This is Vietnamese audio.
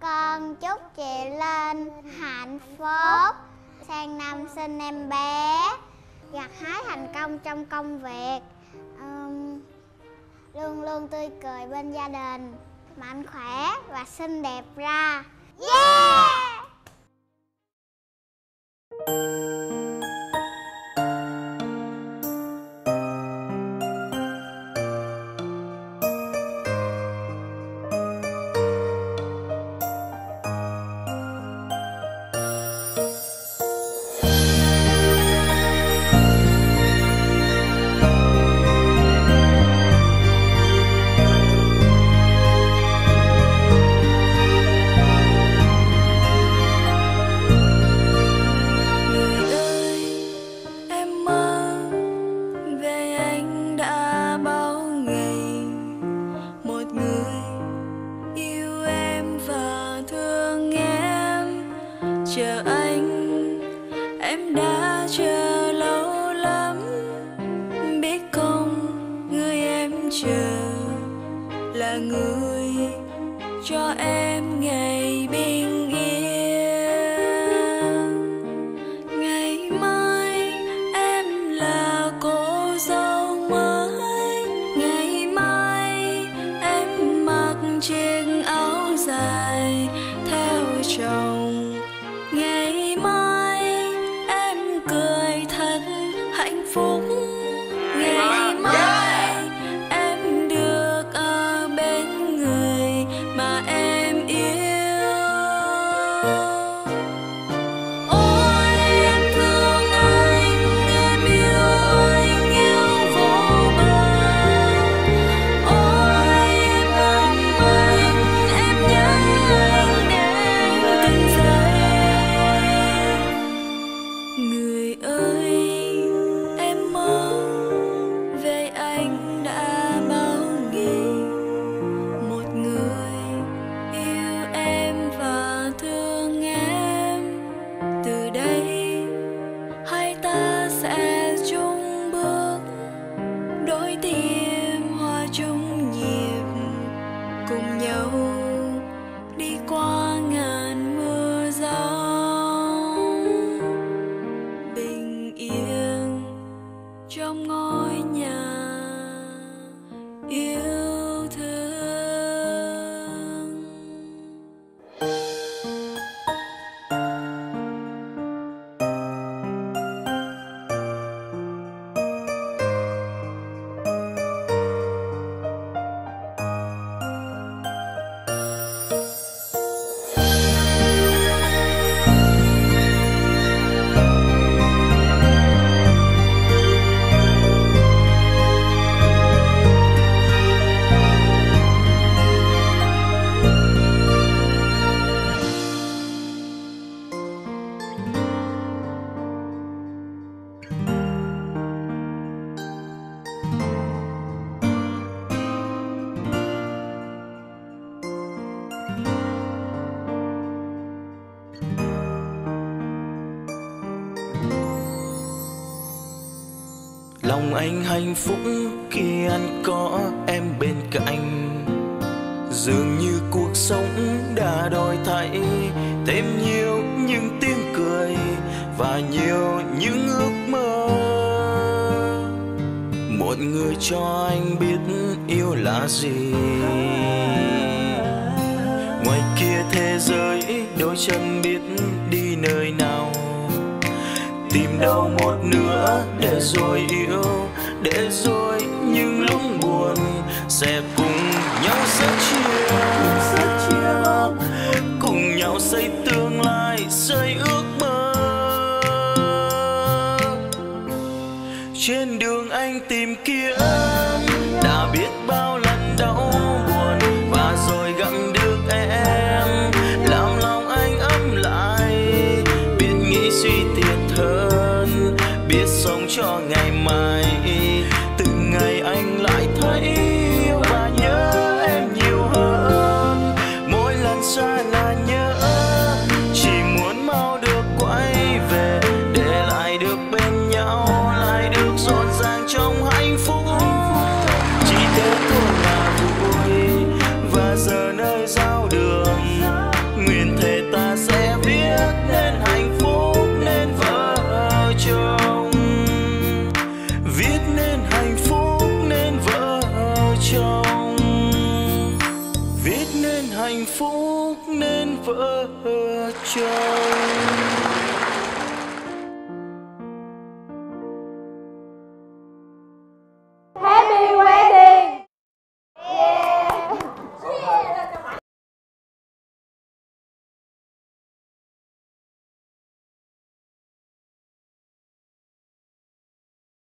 Con chúc chị Lên hạnh phúc. Sang năm sinh em bé. Gặt hái thành công trong công việc. Ừm, Luôn luôn tươi cười bên gia đình. Mạnh khỏe và xinh đẹp ra. Yeah! Là người cho em ngày bình yên. Ngày mai em là cô dâu mới. Ngày mai em mặc chiếc áo dài theo chồng lòng anh hạnh phúc khi anh có em bên cạnh. Dường như cuộc sống đã đổi thay, thêm nhiều những tiếng cười và nhiều những ước mơ. Một người cho anh biết yêu là gì. Ngoài kia thế giới đôi chân rồi yêu, để rồi những lúc buồn sẽ cùng nhau sẻ chia cùng nhau xây tương lai, xây ước mơ. Trên đường anh tìm kiếm đã biết bao lần biết sống cho ngày mai. Từ ngày anh lại thấy yêu và nhớ em nhiều hơn. Mỗi lần xa là nhớ, chỉ muốn mau được quay về. Để lại được bên nhau, lại được rộn ràng trong hạnh phúc. Chỉ thế thôi là vui, và giờ nơi giao đường. Nguyện thề ta sẽ biết nên hạnh phúc, nên vợ chồng vỡ trong